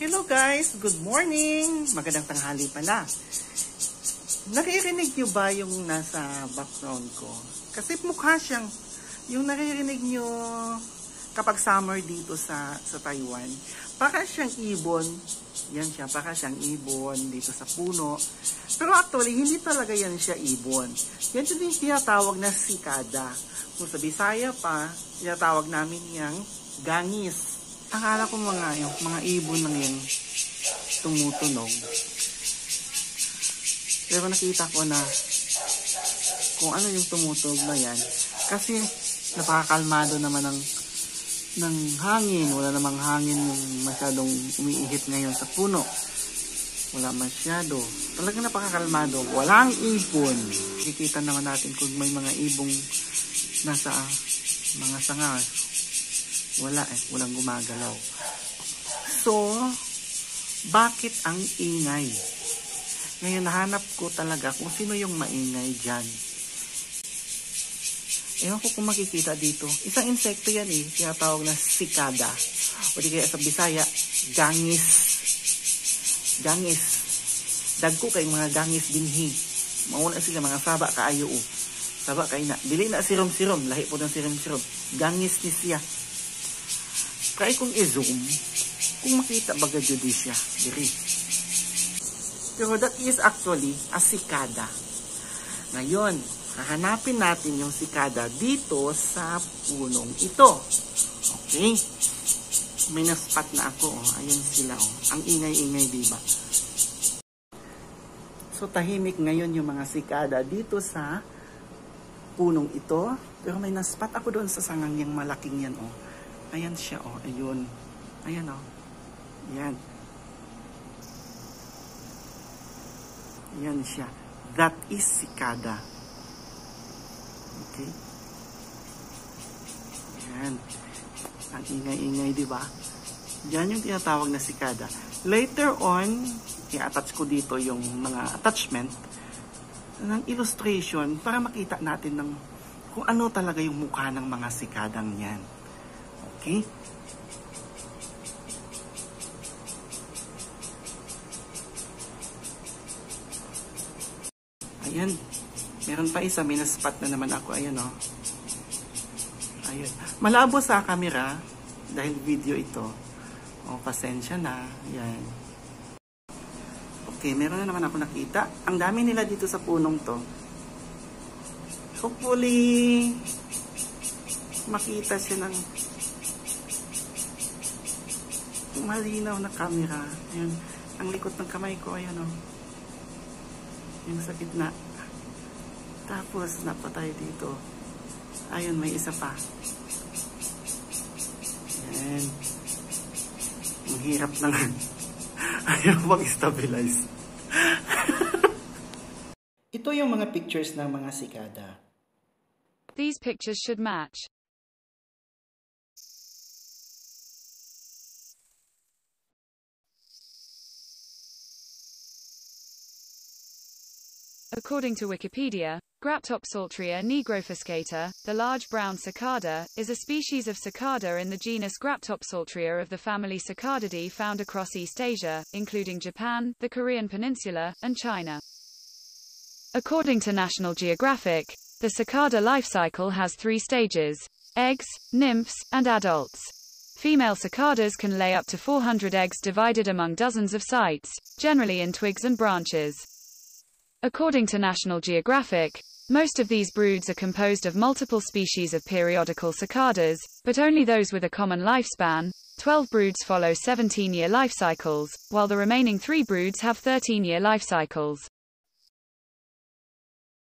Hello guys, good morning! Magandang tanghali pala. Naririnig nyo ba yung nasa background ko? Kasi mukha siyang, yung naririnig nyo kapag summer dito sa, sa Taiwan, para siyang ibon. Yan siya, para siyang ibon dito sa puno. Pero actually, hindi talaga yan siya ibon. Yan yung tinatawag na sikada. Kung sa Bisaya pa, tinatawag namin yang gangis. Akala ko mga, yung, mga ibon lang yan tumutunog. Pero nakita ko na kung ano yung tumutunog na yan. Kasi napakakalmado naman ng ng hangin. Wala namang hangin yung masyadong umiihit ngayon sa puno. Wala masyado. Talagang napakakalmado. Walang ibon. Kikita naman natin kung may mga ibong nasa mga sanga. Wala eh. Walang gumagalaw. So, bakit ang ingay? Ngayon, nahanap ko talaga kung sino yung maingay dyan. Ewan ko kung makikita dito. Isang insekto yan eh. Tinatawag na sikada. O di kaya sa Bisaya, gangis. Gangis. Dagko kay mga gangis binhi. Mauna sila mga saba kaayo o. Saba kay na. Dili na sirom-sirom. Lahi po ng sirom-sirom. Gangis ni siya. Kaya kung i-zoom, kung makita baga siya. Diri. Pero that is actually a sikada. Ngayon, hahanapin natin yung sikada dito sa punong ito. Okay? May naspot na ako. Oh. Ayun sila. Oh. Ang ingay-ingay, diba? So, tahimik ngayon yung mga sikada dito sa punong ito. Pero may naspot ako doon sa sangang yung malaking yan. Oh. Ayan siya. Oh. Ayun. Ayan. Oh. Yan. Yan siya. That is sikada. Okay? Yan. Ang ingay-ingay, di ba? Yan yung tinatawag na sikada. Later on, i-attach ko dito yung mga attachment ng illustration para makita natin ng kung ano talaga yung mukha ng mga sikadang yan. Okay? Ayan. Meron pa isa. May naspot na naman ako. Ayan o. Oh. Ayan. Malabo sa camera. Dahil video ito. O, oh, pasensya na. Ayan. Okay, meron na naman ako nakita. Ang dami nila dito sa punong to. Hopefully, makita siya ng malinaw na camera. Ayan. Ang likot ng kamay ko. Ayan o. Oh yung sa gitna. Tapos, napatay dito. Ayun, may isa pa. Yan. Ang hirap lang. Ayaw mag-stabilize. Ito yung mga pictures ng mga sikada. These pictures should match. According to Wikipedia, Graptopsaltria nigrofuscata, the large brown cicada, is a species of cicada in the genus Graptopsaltria of the family Cicadidae found across East Asia, including Japan, the Korean Peninsula, and China. According to National Geographic, the cicada life cycle has three stages eggs, nymphs, and adults. Female cicadas can lay up to 400 eggs divided among dozens of sites, generally in twigs and branches. According to National Geographic, most of these broods are composed of multiple species of periodical cicadas, but only those with a common lifespan. 12 broods follow 17-year life cycles, while the remaining three broods have 13-year life cycles.